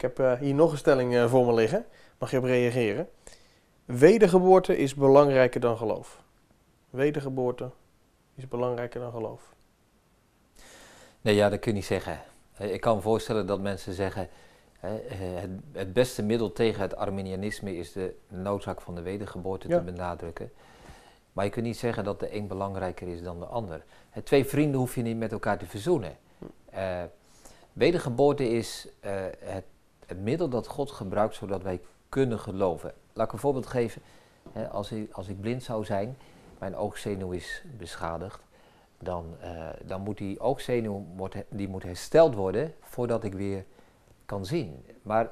Ik heb eh, hier nog een stelling eh, voor me liggen. Mag je op reageren? Wedergeboorte is belangrijker dan geloof. Wedergeboorte is belangrijker dan geloof. Nee, ja, dat kun je niet zeggen. Eh, Ik kan me voorstellen dat mensen zeggen, hè, het, het beste middel tegen het Arminianisme is de noodzaak van de wedergeboorte Ja. te benadrukken. Maar je kunt niet zeggen dat de een belangrijker is dan de ander. Twee vrienden hoef je niet met elkaar te verzoenen. Eh, wedergeboorte is het, het middel dat God gebruikt zodat wij kunnen geloven. Laat ik een voorbeeld geven. Als, ik, als ik blind zou zijn, mijn oogzenuw is beschadigd, dan, eh, dan moet die oogzenuw wordt, die moet hersteld worden voordat ik weer kan zien. Maar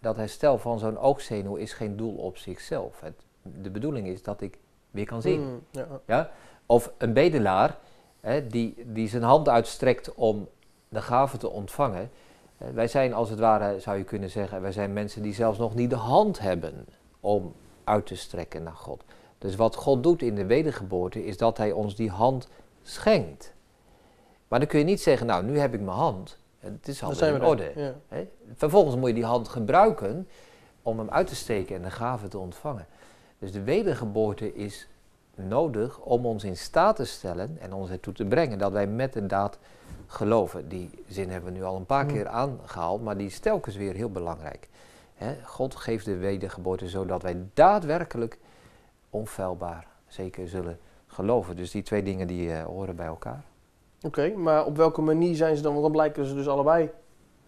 dat herstel van zo'n oogzenuw is geen doel op zichzelf. Het, de bedoeling is dat ik weer kan zien. Mm, ja. Ja? Of een bedelaar hè, die, die zijn hand uitstrekt om de gave te ontvangen. Eh, wij zijn als het ware, zou je kunnen zeggen, wij zijn mensen die zelfs nog niet de hand hebben om uit te strekken naar God. Dus wat God doet in de wedergeboorte is dat Hij ons die hand schenkt. Maar dan kun je niet zeggen, nou nu heb ik mijn hand, het is al in orde. Ja. Vervolgens moet je die hand gebruiken om hem uit te steken en de gave te ontvangen. Dus de wedergeboorte is nodig om ons in staat te stellen en ons ertoe te brengen dat wij met de daad geloven. Die zin hebben we nu al een paar Mm. keer aangehaald, maar die is telkens weer heel belangrijk. God geeft de wedergeboorte zodat wij daadwerkelijk onfeilbaar zeker zullen geloven. Dus die twee dingen die eh, horen bij elkaar. Oké, maar op welke manier zijn ze dan? Want dan blijken ze dus allebei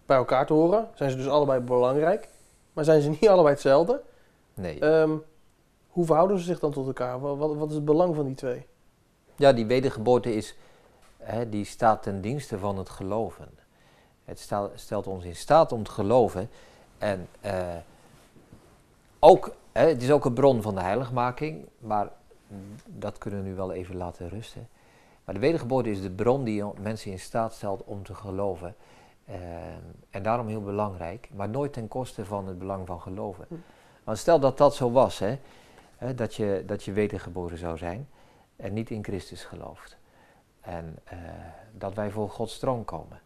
bij elkaar te horen. Zijn ze dus allebei belangrijk. Maar zijn ze niet allebei hetzelfde? Nee. Ehm, hoe verhouden ze zich dan tot elkaar? Wat, wat, wat is het belang van die twee? Ja, die wedergeboorte is, hè, die staat ten dienste van het geloven. Het stel- stelt ons in staat om te geloven. En eh, ook, hè, het is ook een bron van de heiligmaking, maar dat kunnen we nu wel even laten rusten. Maar de wedergeboorte is de bron die mensen in staat stelt om te geloven. Eh, en daarom heel belangrijk, maar nooit ten koste van het belang van geloven. Hm. Want stel dat dat zo was, hè, hè, dat, je, dat je wedergeboren zou zijn en niet in Christus gelooft. En eh, dat wij voor Gods troon komen.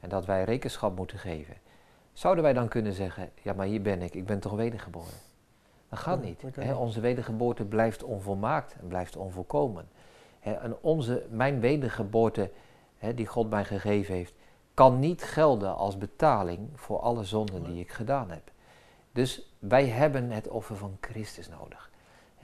En dat wij rekenschap moeten geven. Zouden wij dan kunnen zeggen, ja maar hier ben ik, ik ben toch wedergeboren? Dat gaat niet. hè. Onze wedergeboorte blijft onvolmaakt en blijft onvolkomen. Hè, en onze, mijn wedergeboorte hè, die God mij gegeven heeft, kan niet gelden als betaling voor alle zonden die ik gedaan heb. Dus wij hebben het offer van Christus nodig.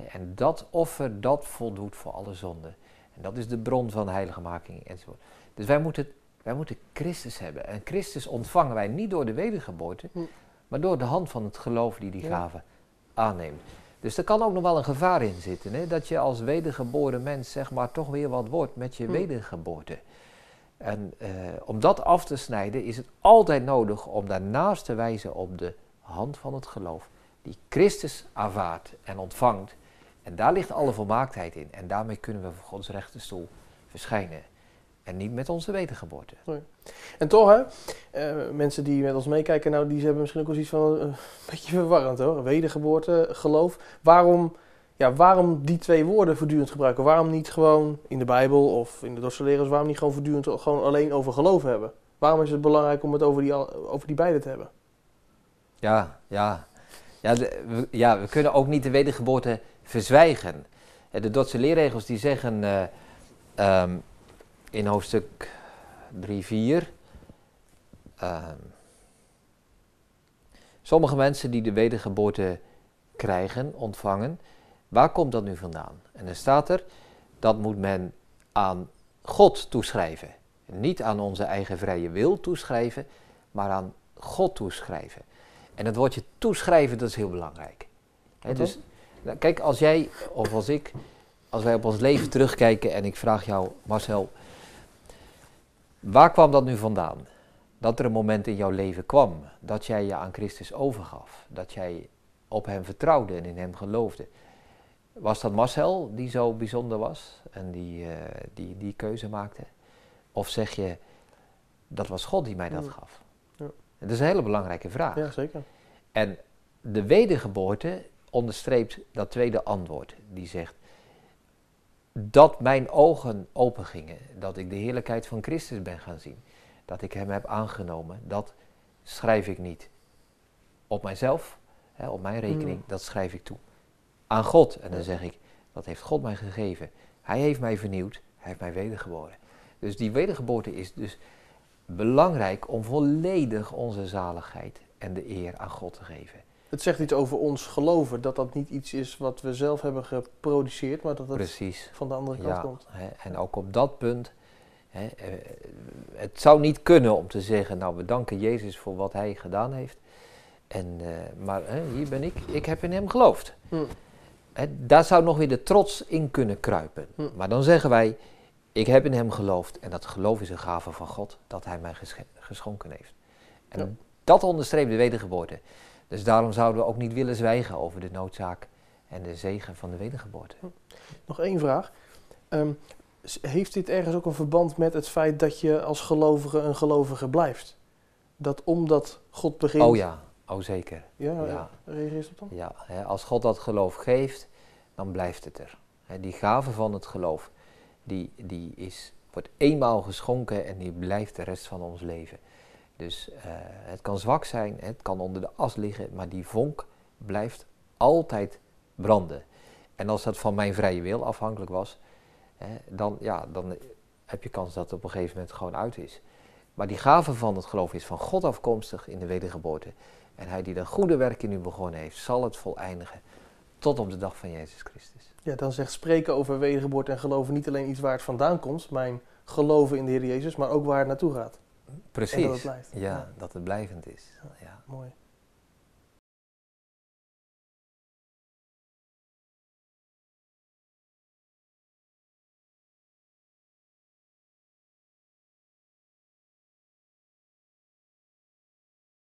En dat offer, dat voldoet voor alle zonden. En dat is de bron van heiligmaking enzovoort. Dus wij moeten, wij moeten Christus hebben. En Christus ontvangen wij niet door de wedergeboorte, Hm. maar door de hand van het geloof die die Ja. gave aanneemt. Dus er kan ook nog wel een gevaar in zitten, hè? dat je als wedergeboren mens zeg maar toch weer wat wordt met je Hm. wedergeboorte. En eh, om dat af te snijden is het altijd nodig om daarnaast te wijzen op de hand van het geloof, die Christus aanvaardt en ontvangt. En daar ligt alle volmaaktheid in. En daarmee kunnen we voor Gods rechterstoel verschijnen. En niet met onze wedergeboorte. En toch, hè, eh, mensen die met ons meekijken, nou, die hebben misschien ook wel zoiets van eh, een beetje verwarrend hoor. Wedergeboorte, geloof. Waarom, ja, waarom die twee woorden voortdurend gebruiken? Waarom niet gewoon in de Bijbel of in de dosseleres, waarom niet gewoon voortdurend gewoon alleen over geloof hebben? Waarom is het belangrijk om het over die, over die beide te hebben? Ja, ja. Ja, de- ja, we kunnen ook niet de wedergeboorte verzwijgen. Eh, De Dordtse leerregels die zeggen eh, ehm, in hoofdstuk 3, 4. ehm, sommige mensen die de wedergeboorte krijgen, ontvangen, waar komt dat nu vandaan? En dan staat er, dat moet men aan God toeschrijven. Niet aan onze eigen vrije wil toeschrijven, maar aan God toeschrijven. En het woordje toeschrijven, dat is heel belangrijk. Dus, nou, kijk, als jij of als ik, als wij op ons leven terugkijken en ik vraag jou, Marcel, waar kwam dat nu vandaan? Dat er een moment in jouw leven kwam dat jij je aan Christus overgaf, dat jij op Hem vertrouwde en in Hem geloofde. Was dat Marcel die zo bijzonder was en die eh, die, die keuze maakte? Of zeg je, dat was God die mij dat Hmm. gaf? Ja. Dat is een hele belangrijke vraag. Ja, zeker. En de wedergeboorte onderstreept dat tweede antwoord. Die zegt dat mijn ogen open gingen, dat ik de heerlijkheid van Christus ben gaan zien, dat ik Hem heb aangenomen, dat schrijf ik niet op mijzelf, hè, op mijn rekening, Mm. dat schrijf ik toe. Aan God. En dan zeg ik, dat heeft God mij gegeven. Hij heeft mij vernieuwd, hij heeft mij wedergeboren. Dus die wedergeboorte is dus belangrijk om volledig onze zaligheid en de eer aan God te geven. Het zegt iets over ons geloven, dat dat niet iets is wat we zelf hebben geproduceerd, maar dat het Precies. van de andere kant Ja, komt. hè, en ook op dat punt, hè, eh, het zou niet kunnen om te zeggen, nou we danken Jezus voor wat hij gedaan heeft. En, eh, maar hè, hier ben ik, ik heb in hem geloofd. Hm. Hè, daar zou nog weer de trots in kunnen kruipen. Hm. Maar dan zeggen wij, ik heb in hem geloofd en dat geloof is een gave van God dat hij mij geschonken heeft. En Ja. dat onderstreept de wedergeboorte. Dus daarom zouden we ook niet willen zwijgen over de noodzaak en de zegen van de wedergeboorte. Nog één vraag. Ehm, heeft dit ergens ook een verband met het feit dat je als gelovige een gelovige blijft? Dat omdat God begint... Oh ja, oh zeker. Ja, Ja. reageer je op dan? Ja, hè, als God dat geloof geeft, dan blijft het er. Hè, die gave van het geloof, die, die is, wordt eenmaal geschonken en die blijft de rest van ons leven. Dus eh, het kan zwak zijn, het kan onder de as liggen, maar die vonk blijft altijd branden. En als dat van mijn vrije wil afhankelijk was, hè, dan, ja, dan heb je kans dat het op een gegeven moment gewoon uit is. Maar die gave van het geloof is van God afkomstig in de wedergeboorte. En hij die dat goede werk in u begonnen heeft, zal het voleindigen tot op de dag van Jezus Christus. Ja, dan zegt spreken over wedergeboorte en geloven niet alleen iets waar het vandaan komt, mijn geloven in de Heer Jezus, maar ook waar het naartoe gaat. Precies. En dat het blijft. Ja, Ja. dat het blijvend is. Ja. Mooi.